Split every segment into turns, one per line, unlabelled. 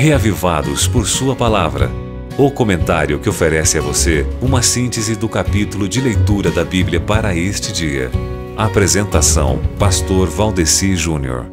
Reavivados por Sua Palavra. O comentário que oferece a você uma síntese do capítulo de leitura da Bíblia para este dia. Apresentação: Pastor Valdeci Júnior.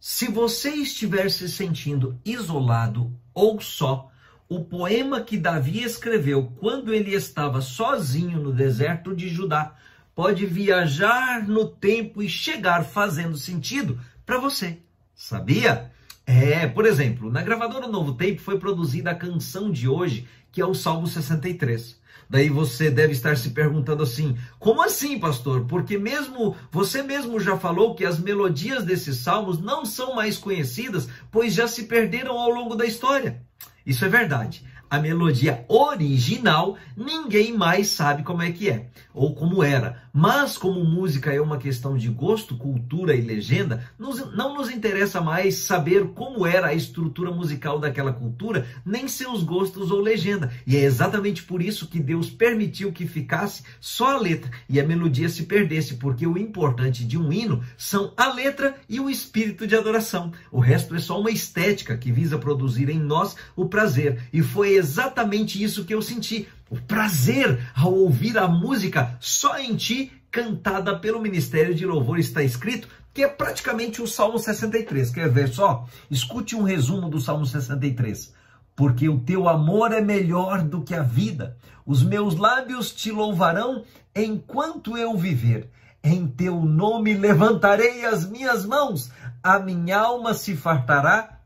Se você estiver se sentindo isolado ou só, o poema que Davi escreveu quando ele estava sozinho no deserto de Judá pode viajar no tempo e chegar fazendo sentido para você. Sabia? É, por exemplo, na gravadora Novo Tempo foi produzida a canção de hoje, que é o Salmo 63. Daí você deve estar se perguntando assim: como assim, pastor? Porque mesmo você mesmo já falou que as melodias desses salmos não são mais conhecidas, pois já se perderam ao longo da história. Isso é verdade. A melodia original, ninguém mais sabe como é que é ou como era. Mas como música é uma questão de gosto, cultura e legenda, nos, não nos interessa mais saber como era a estrutura musical daquela cultura, nem seus gostos ou legenda. E é exatamente por isso que Deus permitiu que ficasse só a letra e a melodia se perdesse, porque o importante de um hino são a letra e o espírito de adoração. O resto é só uma estética que visa produzir em nós o prazer. E foi exatamente isso que eu senti o prazer ao ouvir a música Só em Ti, cantada pelo Ministério de Louvor, está escrito, que é praticamente o Salmo 63. Quer ver só? Escute um resumo do Salmo 63. Porque o teu amor é melhor do que a vida, os meus lábios te louvarão enquanto eu viver. Em teu nome levantarei as minhas mãos, a minha alma se fartará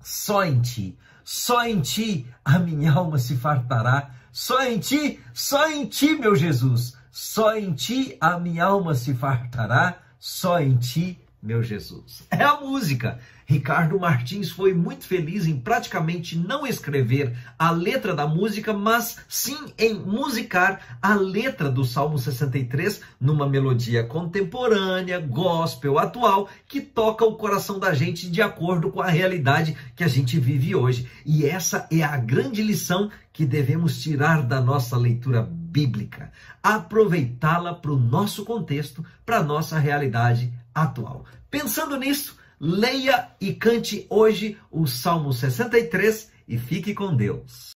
só em ti. Só em ti a minha alma se fartará só em ti, só em ti, meu Jesus, só em ti a minha alma se fartará, só em ti, meu Jesus. É a música. Ricardo Martins foi muito feliz em praticamente não escrever a letra da música, mas sim em musicar a letra do Salmo 63 numa melodia contemporânea, gospel, atual, que toca o coração da gente de acordo com a realidade que a gente vive hoje. E essa é a grande lição que devemos tirar da nossa leitura bíblica, aproveitá-la para o nosso contexto, para a nossa realidade atual. Pensando nisso, leia e cante hoje o Salmo 63 e fique com Deus.